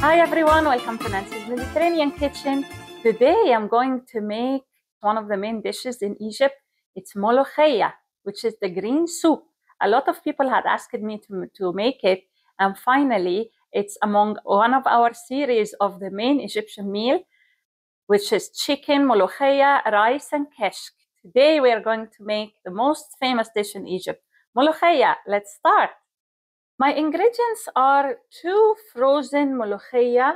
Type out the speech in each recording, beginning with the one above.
Hi everyone, welcome to Nancy's Mediterranean Kitchen. Today I'm going to make one of the main dishes in Egypt. It's molokhia, which is the green soup. A lot of people had asked me to, to make it, and finally, it's among one of our series of the main Egyptian meal, which is chicken, molokhia, rice, and keshk. Today we are going to make the most famous dish in Egypt, molokhia. Let's start. My ingredients are two frozen molokhia.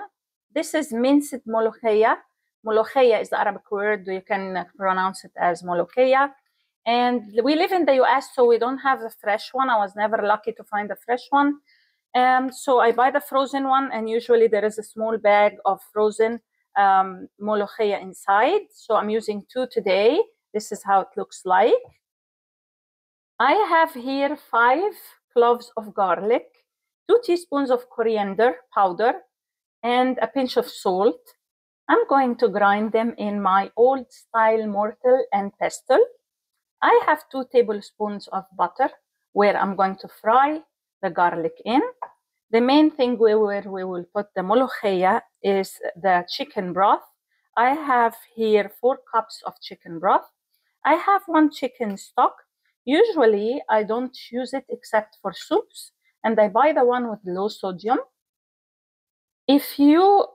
This is minced molokhia. Molokhia is the Arabic word. You can pronounce it as molokhia. And we live in the US, so we don't have the fresh one. I was never lucky to find a fresh one. Um, so I buy the frozen one, and usually there is a small bag of frozen um, inside. So I'm using two today. This is how it looks like. I have here five cloves of garlic, two teaspoons of coriander powder, and a pinch of salt. I'm going to grind them in my old style mortar and pestle. I have two tablespoons of butter where I'm going to fry the garlic in. The main thing where we will put the molokhia is the chicken broth. I have here four cups of chicken broth. I have one chicken stock. Usually I don't use it except for soups and I buy the one with low sodium. If you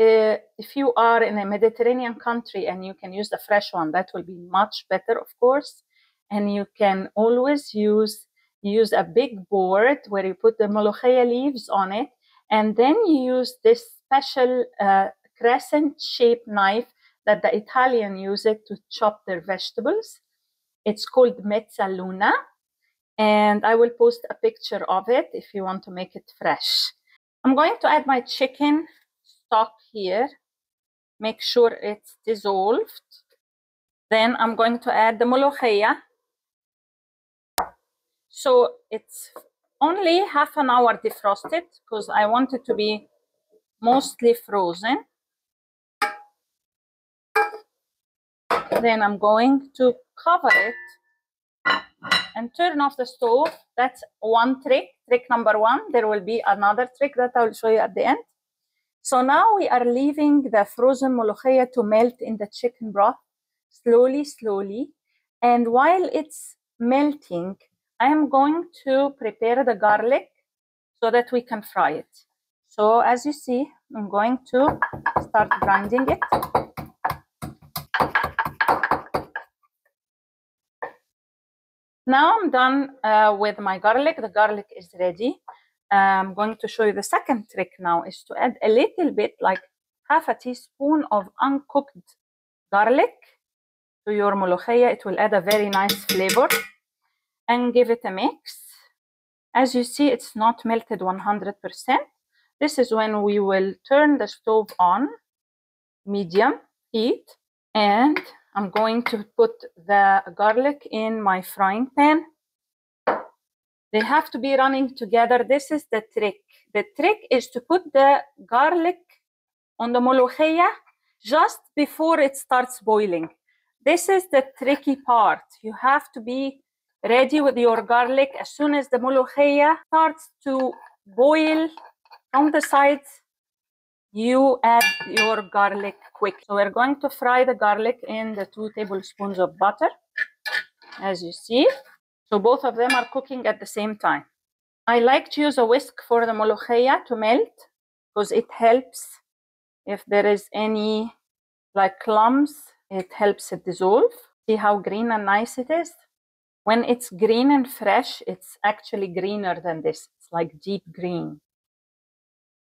uh, if you are in a Mediterranean country and you can use the fresh one, that will be much better, of course. And you can always use use a big board where you put the molokhia leaves on it, and then you use this special uh, crescent-shaped knife that the Italian use it to chop their vegetables. It's called mezzaluna, and I will post a picture of it if you want to make it fresh. I'm going to add my chicken stock here. Make sure it's dissolved. Then I'm going to add the molokhia. So it's only half an hour defrosted because I want it to be mostly frozen. Then I'm going to cover it and turn off the stove. That's one trick, trick number one. There will be another trick that I will show you at the end. So now we are leaving the frozen molokhia to melt in the chicken broth slowly, slowly. And while it's melting, I am going to prepare the garlic so that we can fry it. So as you see, I'm going to start grinding it. Now I'm done uh, with my garlic. The garlic is ready. I'm going to show you the second trick now is to add a little bit like half a teaspoon of uncooked garlic to your molokhia. It will add a very nice flavor and give it a mix. As you see, it's not melted 100%. This is when we will turn the stove on, medium heat, and I'm going to put the garlic in my frying pan. They have to be running together. This is the trick. The trick is to put the garlic on the molokhia just before it starts boiling. This is the tricky part. You have to be ready with your garlic as soon as the molokhia starts to boil on the sides you add your garlic quick. So we're going to fry the garlic in the two tablespoons of butter as you see. So both of them are cooking at the same time. I like to use a whisk for the molokhia to melt because it helps. If there is any like clumps it helps it dissolve. See how green and nice it is? When it's green and fresh, it's actually greener than this. It's like deep green.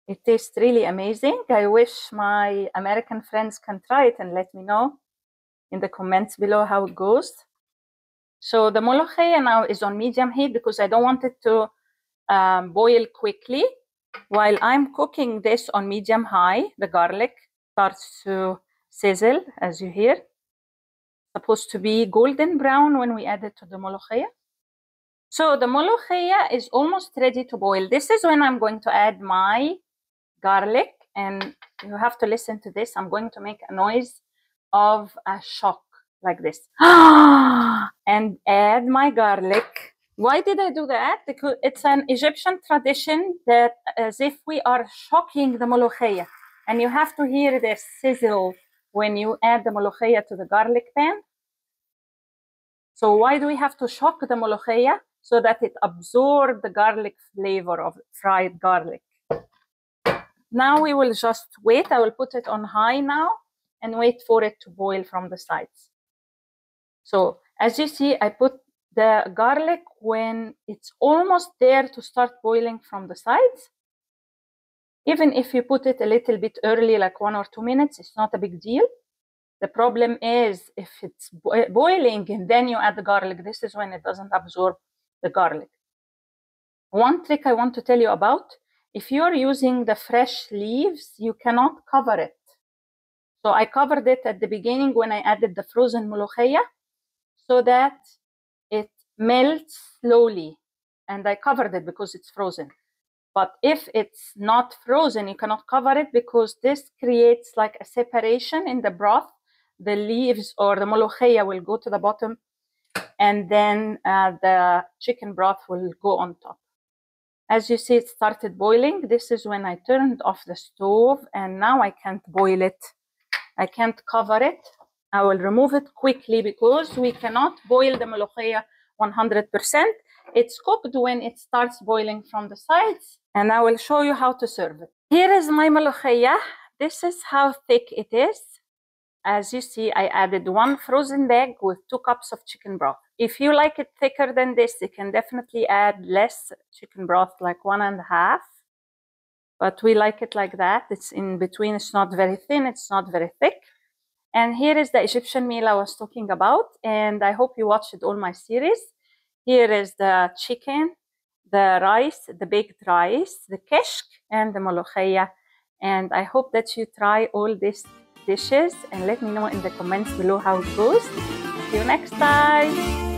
It tastes really amazing. I wish my American friends can try it and let me know in the comments below how it goes. So the molokhia now is on medium heat because I don't want it to um, boil quickly. While I'm cooking this on medium high, the garlic starts to sizzle, as you hear supposed to be golden brown when we add it to the molokhia. So the molokhia is almost ready to boil. This is when I'm going to add my garlic and you have to listen to this. I'm going to make a noise of a shock like this and add my garlic Why did I do that? Because it's an Egyptian tradition that as if we are shocking the molokhia. And you have to hear the sizzle when you add the molokhia to the garlic pan. So why do we have to shock the molokhia? So that it absorbs the garlic flavor of fried garlic. Now we will just wait. I will put it on high now and wait for it to boil from the sides. So as you see, I put the garlic when it's almost there to start boiling from the sides. Even if you put it a little bit early, like one or two minutes, it's not a big deal. The problem is if it's eh, boiling and then you add the garlic, this is when it doesn't absorb the garlic. One trick I want to tell you about, if you're using the fresh leaves, you cannot cover it. So I covered it at the beginning when I added the frozen molokhia so that it melts slowly. And I covered it because it's frozen. But if it's not frozen, you cannot cover it because this creates like a separation in the broth. The leaves or the molokhia will go to the bottom and then uh, the chicken broth will go on top. As you see, it started boiling. This is when I turned off the stove and now I can't boil it. I can't cover it. I will remove it quickly because we cannot boil the molokhia 100%. It's cooked when it starts boiling from the sides and I will show you how to serve it. Here is my molokhia. This is how thick it is. As you see, I added one frozen bag with two cups of chicken broth. If you like it thicker than this, you can definitely add less chicken broth, like one and a half. But we like it like that. It's in between. It's not very thin. It's not very thick. And here is the Egyptian meal I was talking about. And I hope you watched all my series. Here is the chicken, the rice, the baked rice, the keshk, and the molokhia. And I hope that you try all these dishes and let me know in the comments below how it goes. See you next time.